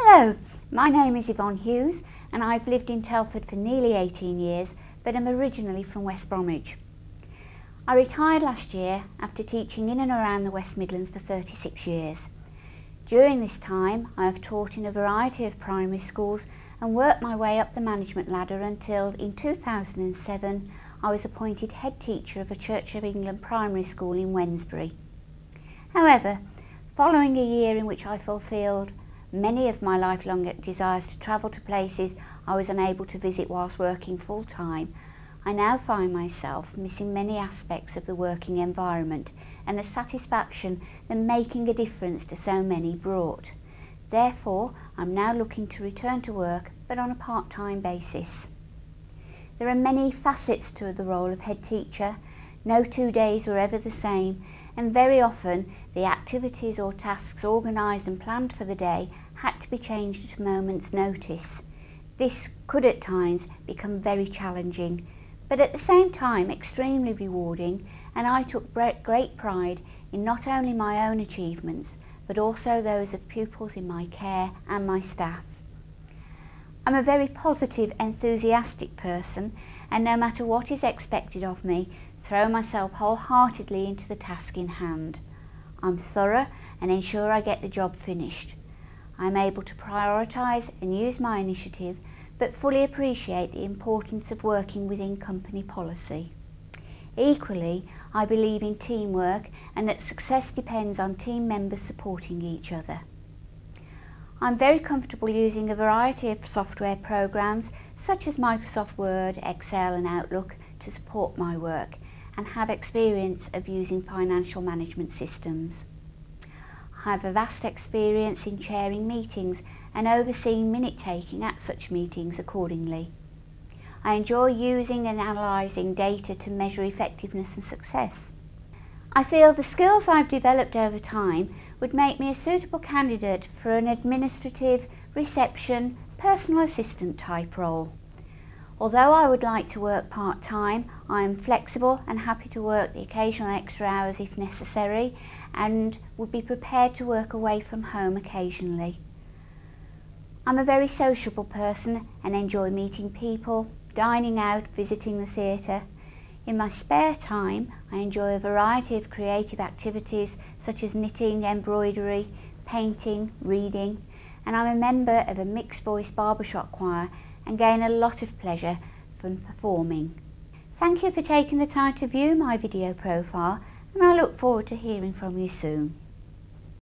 Hello, my name is Yvonne Hughes and I've lived in Telford for nearly 18 years but I'm originally from West Bromwich. I retired last year after teaching in and around the West Midlands for 36 years. During this time I have taught in a variety of primary schools and worked my way up the management ladder until in 2007 I was appointed head teacher of a Church of England primary school in Wednesbury. However, following a year in which I fulfilled many of my lifelong desires to travel to places I was unable to visit whilst working full time, I now find myself missing many aspects of the working environment and the satisfaction that making a difference to so many brought. Therefore, I'm now looking to return to work, but on a part-time basis. There are many facets to the role of head teacher. No two days were ever the same, and very often the activities or tasks organised and planned for the day had to be changed at a moment's notice. This could at times become very challenging, but at the same time extremely rewarding, and I took great pride in not only my own achievements, but also those of pupils in my care and my staff. I'm a very positive, enthusiastic person, and no matter what is expected of me, throw myself wholeheartedly into the task in hand. I'm thorough and ensure I get the job finished. I'm able to prioritise and use my initiative, but fully appreciate the importance of working within company policy. Equally, I believe in teamwork and that success depends on team members supporting each other. I'm very comfortable using a variety of software programs such as Microsoft Word, Excel and Outlook to support my work and have experience of using financial management systems. I have a vast experience in chairing meetings and overseeing minute taking at such meetings accordingly. I enjoy using and analysing data to measure effectiveness and success. I feel the skills I've developed over time would make me a suitable candidate for an administrative, reception, personal assistant type role. Although I would like to work part-time, I am flexible and happy to work the occasional extra hours if necessary and would be prepared to work away from home occasionally. I'm a very sociable person and enjoy meeting people, dining out, visiting the theatre in my spare time, I enjoy a variety of creative activities such as knitting, embroidery, painting, reading, and I'm a member of a mixed voice barbershop choir and gain a lot of pleasure from performing. Thank you for taking the time to view my video profile and I look forward to hearing from you soon.